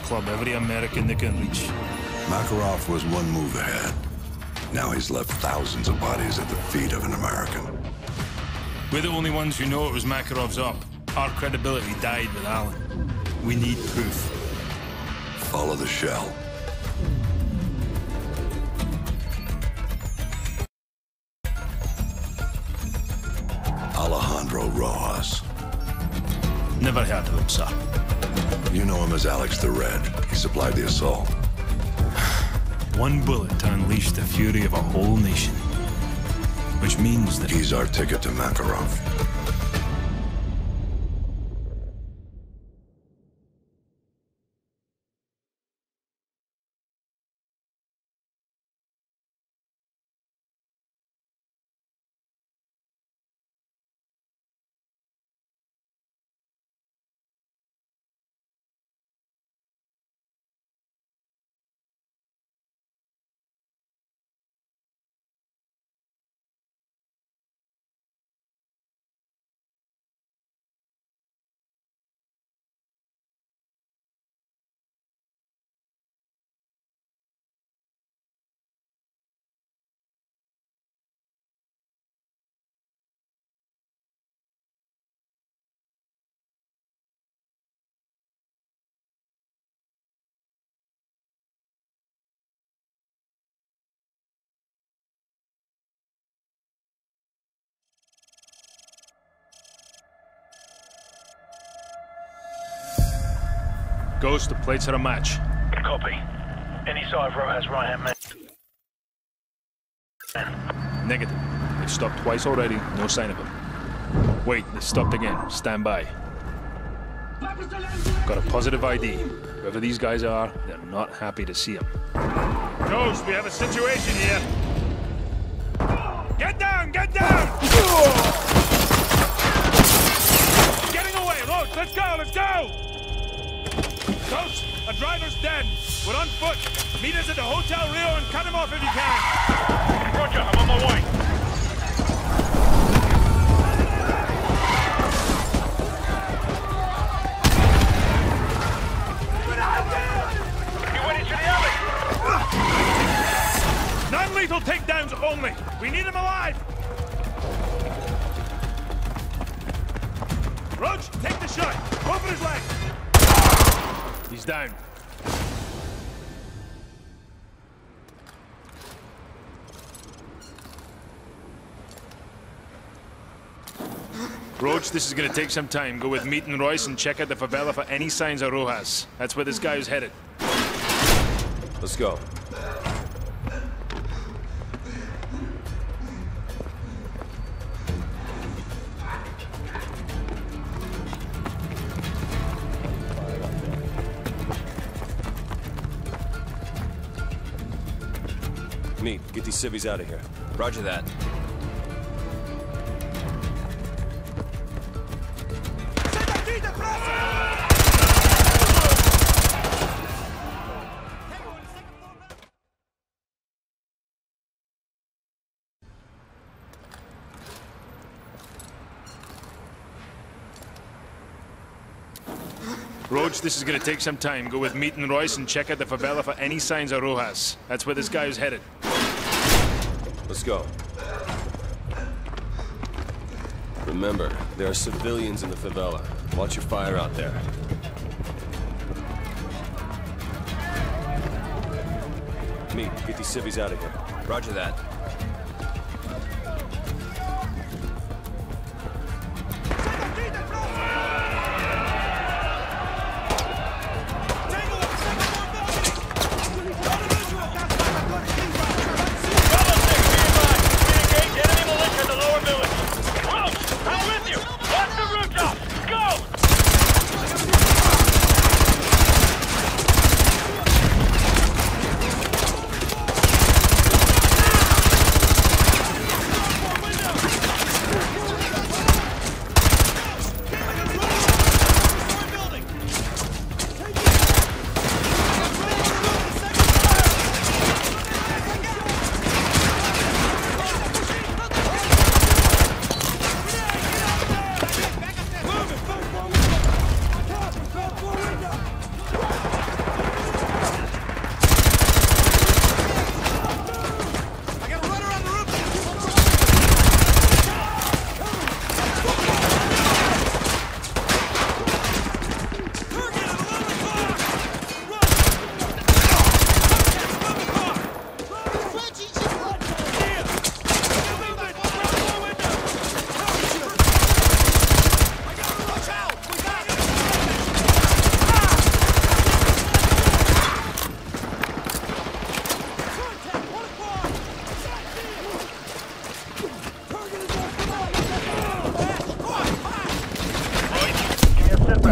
Club every American they can reach. Makarov was one move ahead. Now he's left thousands of bodies at the feet of an American. We're the only ones who know it was Makarov's up. Our credibility died with Allen. We need proof. Follow the shell. Alejandro Rojas. Never heard of him, sir. You know him as Alex the Red. He supplied the assault. One bullet to unleash the fury of a whole nation. Which means that... He's our ticket to Makarov. Ghost, the plates are a match. Copy. Any side of Rojas right hand man. Negative. They stopped twice already, no sign of him. Wait, they stopped again. Stand by. Got a positive ID. Whoever these guys are, they're not happy to see him. Ghost, we have a situation here. Get down! Get down! Getting away! Roach, let's go! Let's go! Ghost, a driver's dead. We're on foot. Meet us at the Hotel Rio and cut him off if you can. Roger, I'm on my way. He went into the alley. Non-lethal takedowns only. We need him alive. Roach, take the shot. Open his leg. He's down. Roach, this is gonna take some time. Go with Meat and Royce and check out the favela for any signs of Rojas. That's where this guy is headed. Let's go. Meat, get these civvies out of here. Roger that. Roach, this is gonna take some time. Go with Meat and Royce and check out the favela for any signs of Rojas. That's where this guy is headed. Let's go. Remember, there are civilians in the favela. Watch your fire out there. Me, get these civvies out of here. Roger that.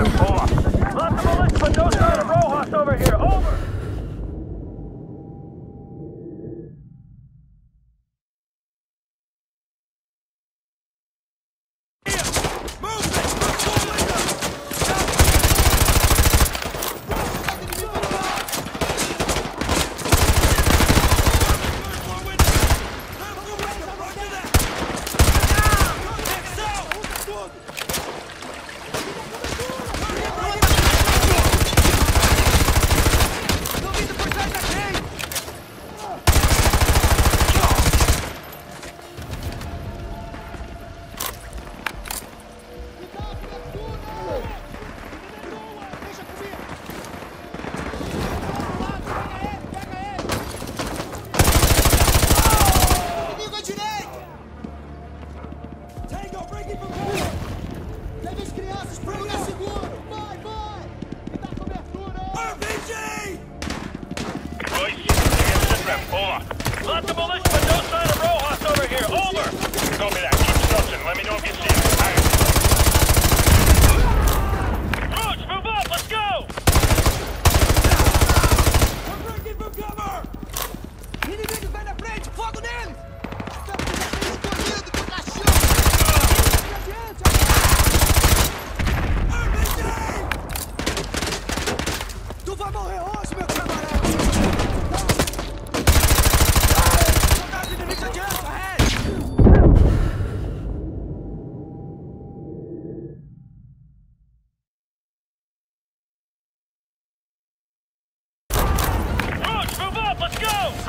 Well, go!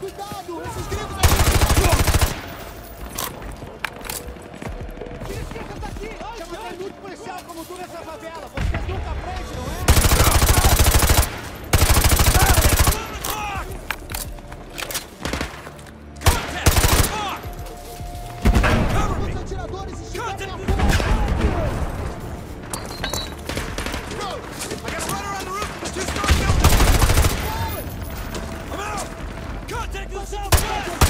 Cuidado! Esses gringos aqui! Tira esquerda, tá aqui! Já vai muito policial como tu nessa favela! Você Vocês nunca prendem, não é? Contact with Southwest!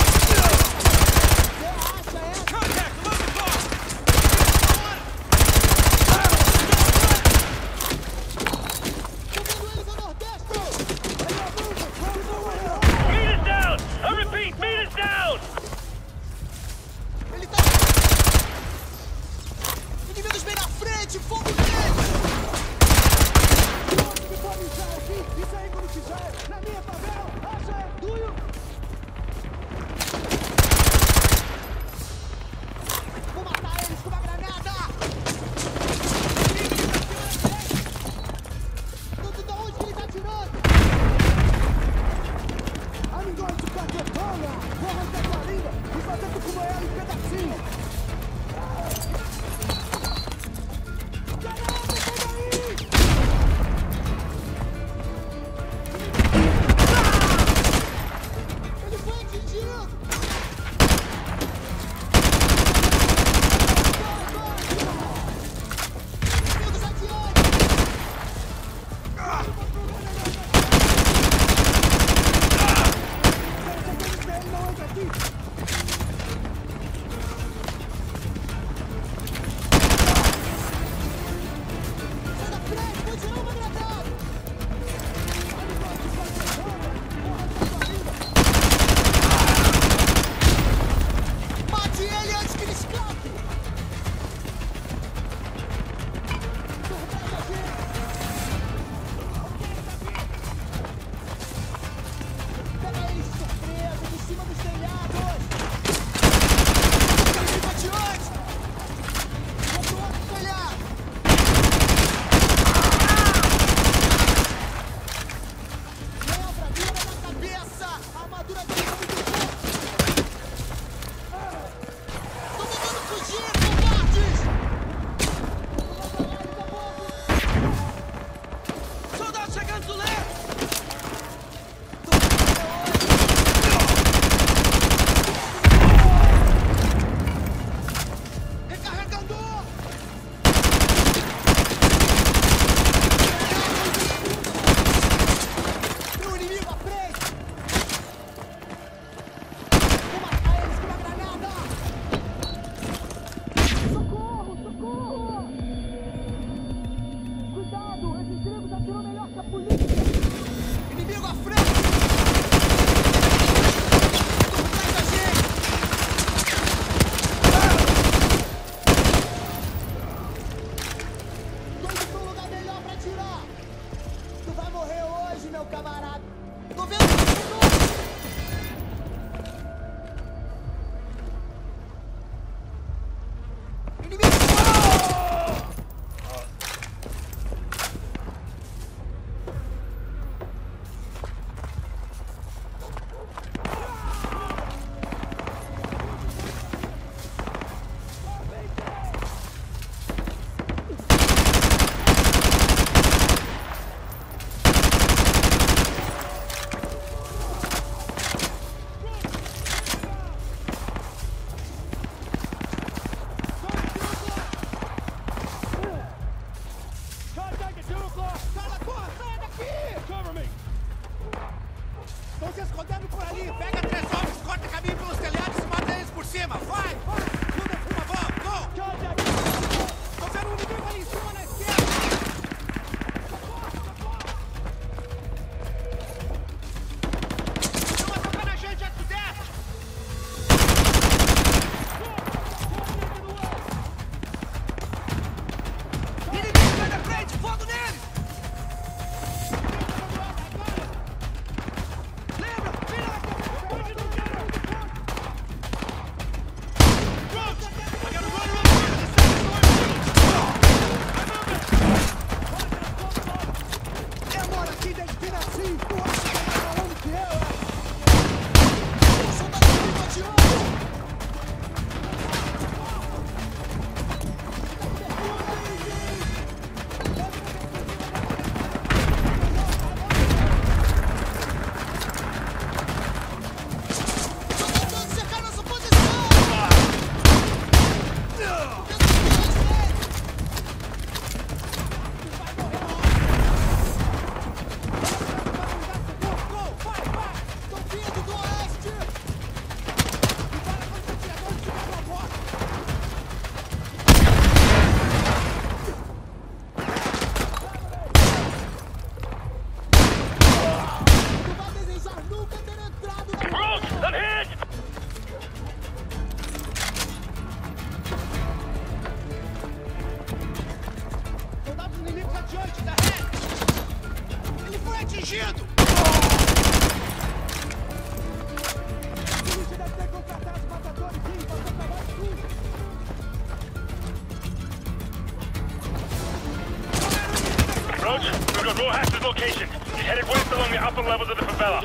Location. He's headed west along the upper levels of the favela.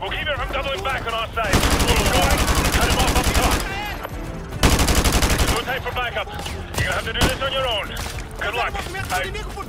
We'll keep him from doubling back on our side. Going, cut him off up top. No time for backup. You're gonna have to do this on your own. Good luck. Movimento